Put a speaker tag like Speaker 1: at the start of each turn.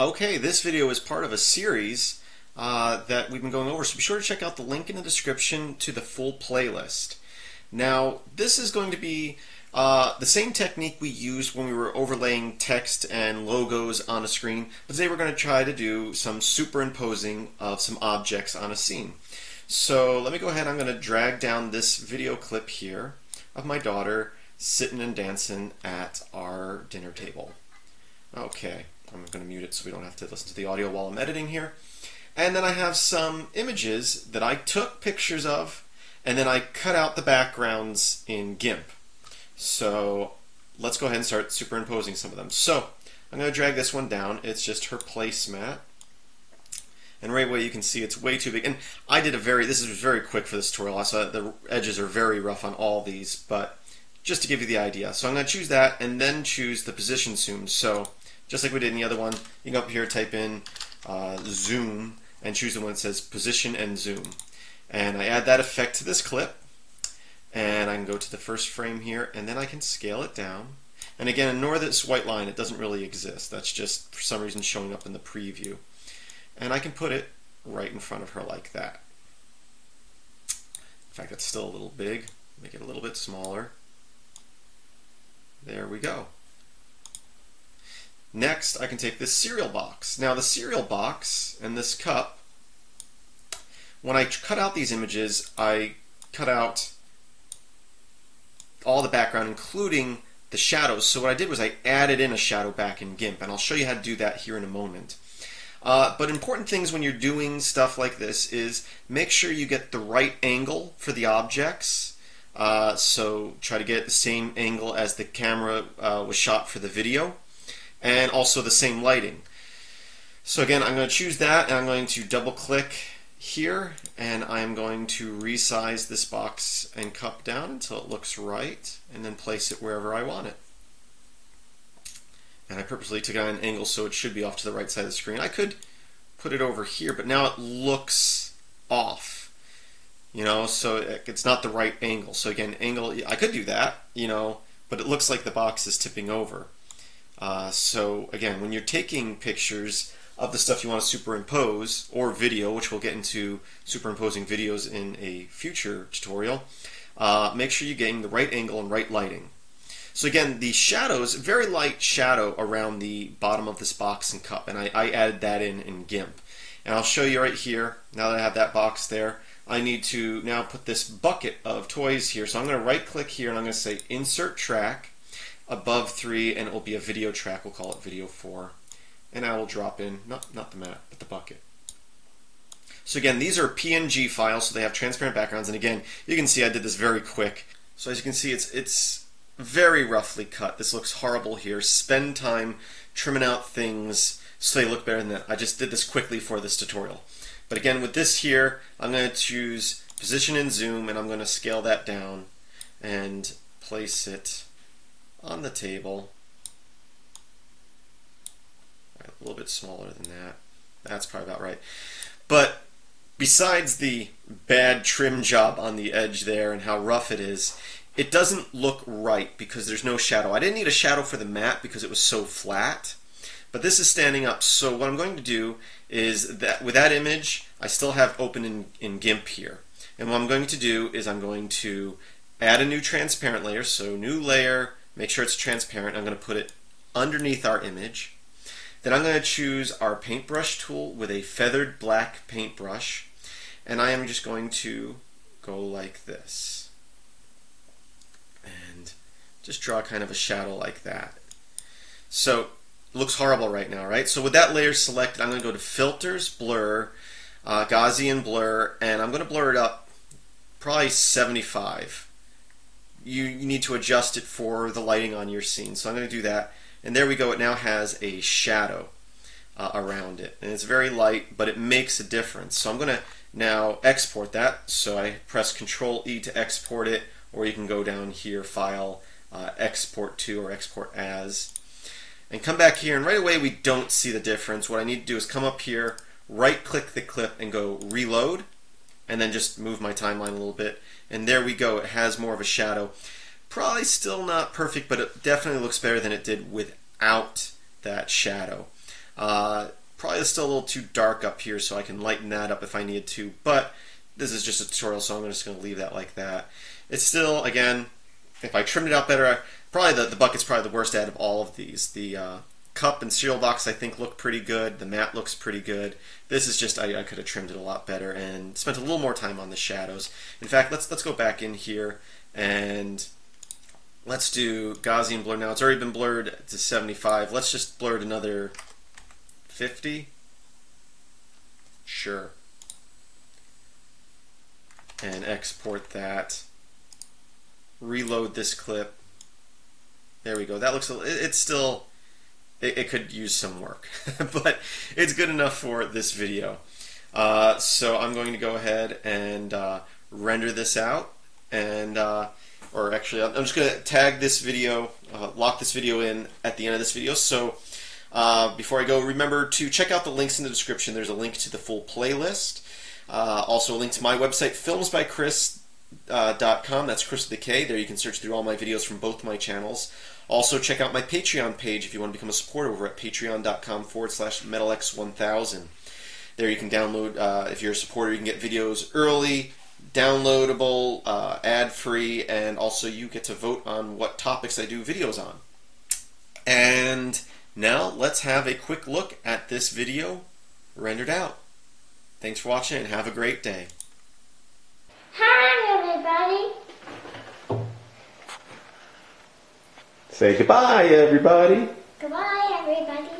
Speaker 1: Okay, this video is part of a series uh, that we've been going over, so be sure to check out the link in the description to the full playlist. Now, this is going to be uh, the same technique we used when we were overlaying text and logos on a screen, but today we're going to try to do some superimposing of some objects on a scene. So let me go ahead, I'm going to drag down this video clip here of my daughter sitting and dancing at our dinner table. Okay. I'm going to mute it so we don't have to listen to the audio while I'm editing here. And then I have some images that I took pictures of, and then I cut out the backgrounds in GIMP. So let's go ahead and start superimposing some of them. So I'm going to drag this one down. It's just her placemat. And right away you can see it's way too big. And I did a very, this is very quick for this tutorial. Saw the edges are very rough on all these, but just to give you the idea. So I'm going to choose that and then choose the position zoom. So just like we did in the other one, you can go up here, type in uh, zoom, and choose the one that says position and zoom. And I add that effect to this clip, and I can go to the first frame here, and then I can scale it down. And again, ignore this white line, it doesn't really exist. That's just, for some reason, showing up in the preview. And I can put it right in front of her like that. In fact, that's still a little big. Make it a little bit smaller. There we go. Next, I can take this cereal box. Now, the cereal box and this cup, when I cut out these images, I cut out all the background, including the shadows. So what I did was I added in a shadow back in GIMP, and I'll show you how to do that here in a moment. Uh, but important things when you're doing stuff like this is make sure you get the right angle for the objects. Uh, so try to get the same angle as the camera uh, was shot for the video and also the same lighting. So again, I'm going to choose that and I'm going to double click here and I'm going to resize this box and cup down until it looks right and then place it wherever I want it. And I purposely took on an angle so it should be off to the right side of the screen. I could put it over here, but now it looks off. You know, so it's not the right angle. So again, angle, I could do that, you know, but it looks like the box is tipping over. Uh, so again, when you're taking pictures of the stuff you want to superimpose, or video, which we'll get into superimposing videos in a future tutorial, uh, make sure you're getting the right angle and right lighting. So again, the shadows, very light shadow around the bottom of this box and cup, and I, I added that in in GIMP. And I'll show you right here, now that I have that box there, I need to now put this bucket of toys here. So I'm going to right click here and I'm going to say Insert Track, above 3 and it will be a video track. We'll call it video 4. And I will drop in, not, not the mat, but the bucket. So again, these are PNG files, so they have transparent backgrounds. And again, you can see I did this very quick. So as you can see, it's, it's very roughly cut. This looks horrible here. Spend time trimming out things so they look better than that. I just did this quickly for this tutorial. But again, with this here, I'm going to choose position and zoom, and I'm going to scale that down and place it on the table. Right, a little bit smaller than that. That's probably about right. But besides the bad trim job on the edge there and how rough it is, it doesn't look right because there's no shadow. I didn't need a shadow for the mat because it was so flat. But this is standing up. So what I'm going to do is that with that image, I still have open in, in GIMP here. And what I'm going to do is I'm going to add a new transparent layer. So new layer, Make sure it's transparent. I'm going to put it underneath our image. Then I'm going to choose our paintbrush tool with a feathered black paintbrush. And I am just going to go like this. And just draw kind of a shadow like that. So looks horrible right now, right? So with that layer selected, I'm going to go to Filters, Blur, uh, Gaussian Blur, and I'm going to blur it up probably 75 you, you need to adjust it for the lighting on your scene. So I'm going to do that. And there we go. It now has a shadow uh, around it. And it's very light, but it makes a difference. So I'm going to now export that. So I press Control E to export it, or you can go down here, File, uh, Export to, or Export As. And come back here, and right away we don't see the difference. What I need to do is come up here, right click the clip, and go Reload and then just move my timeline a little bit. And there we go. It has more of a shadow. Probably still not perfect, but it definitely looks better than it did without that shadow. Uh, probably still a little too dark up here, so I can lighten that up if I need to. But this is just a tutorial, so I'm just going to leave that like that. It's still, again, if I trimmed it out better, probably the, the bucket's probably the worst out of all of these. The uh, cup and cereal box I think look pretty good. The mat looks pretty good. This is just I, I could have trimmed it a lot better and spent a little more time on the shadows. In fact, let's let's go back in here and let's do Gaussian blur. Now it's already been blurred to 75. Let's just blur it another 50. Sure. And export that. Reload this clip. There we go. That looks. It's still it, it could use some work, but it's good enough for this video. Uh, so I'm going to go ahead and uh, render this out, and uh, or actually I'm just going to tag this video, uh, lock this video in at the end of this video. So uh, before I go, remember to check out the links in the description. There's a link to the full playlist. Uh, also a link to my website, filmsbykris.com. That's Kris with a K. There you can search through all my videos from both my channels. Also, check out my Patreon page if you want to become a supporter over at patreon.com forward slash metalx1000. There you can download, uh, if you're a supporter, you can get videos early, downloadable, uh, ad free, and also you get to vote on what topics I do videos on. And now let's have a quick look at this video rendered out. Thanks for watching and have a great day.
Speaker 2: Hi,
Speaker 1: Say goodbye, everybody. Goodbye, everybody.